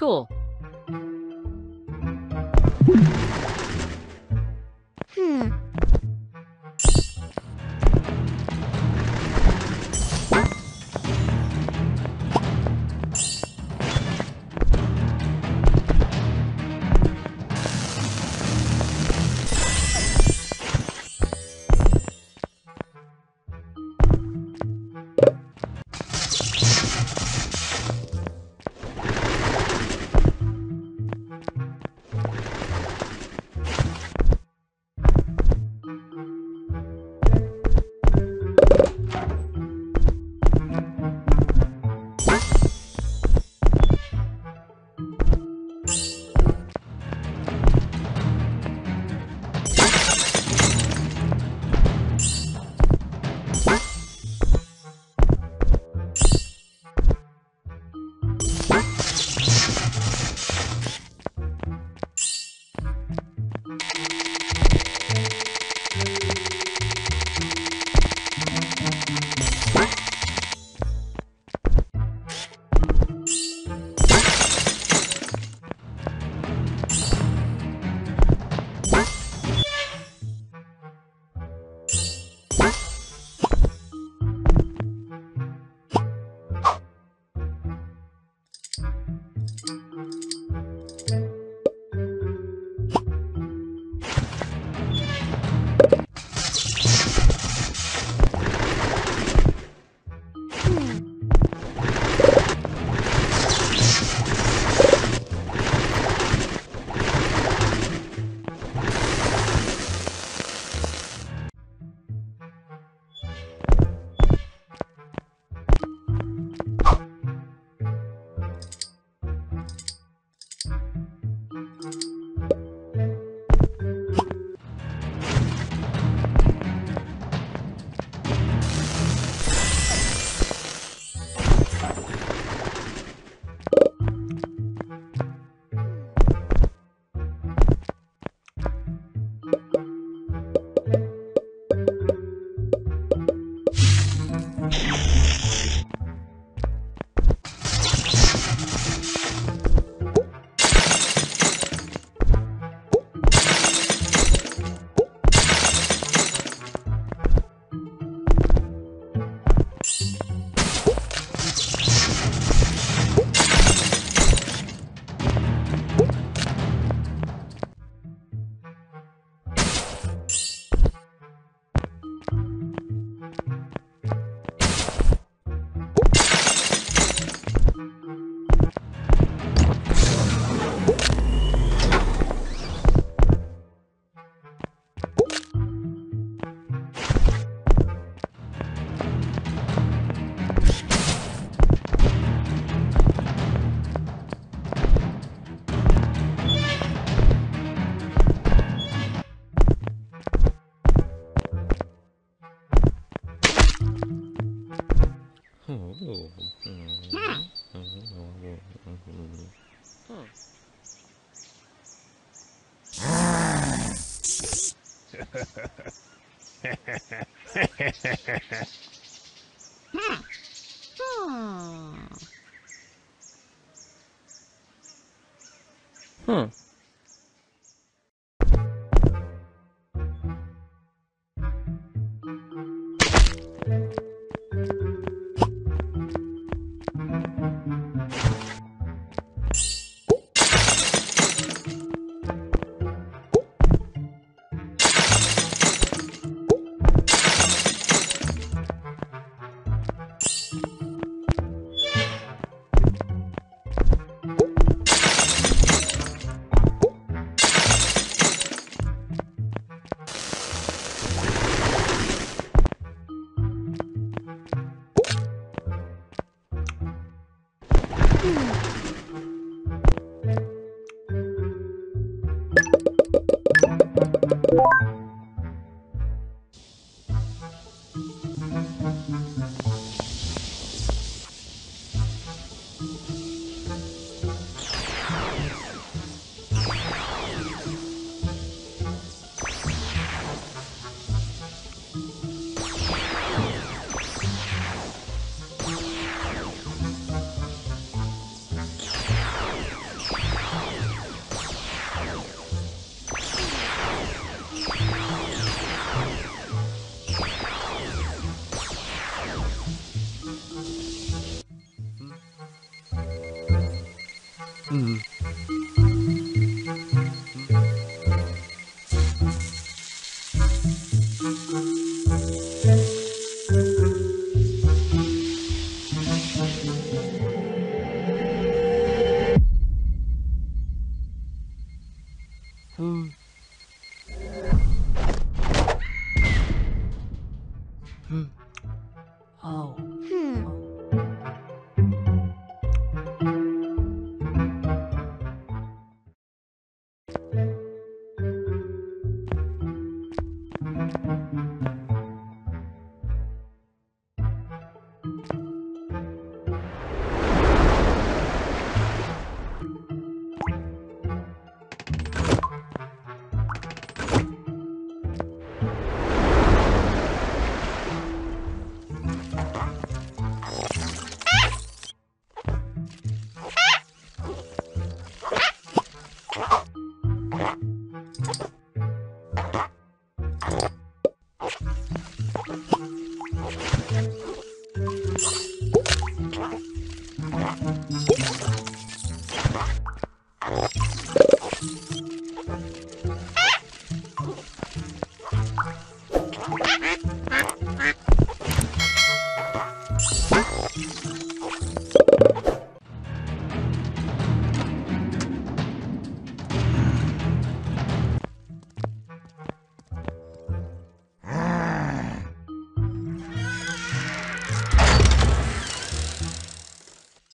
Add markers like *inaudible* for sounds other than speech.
Cool. Música Huh. Hmm. *laughs* Hmm. Hmm. 음. 음. 음. 아우. Oh!